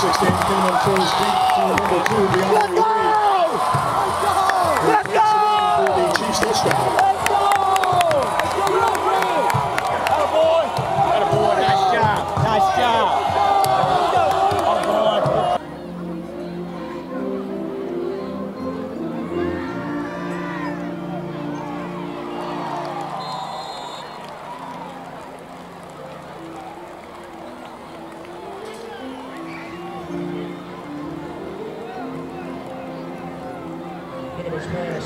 16 Kingdom throws deep to number two, DeAndre Let's go! Let's go! The Chiefs touchdown. Let's go! Attaboy! Attaboy, nice job, nice job. In his mask.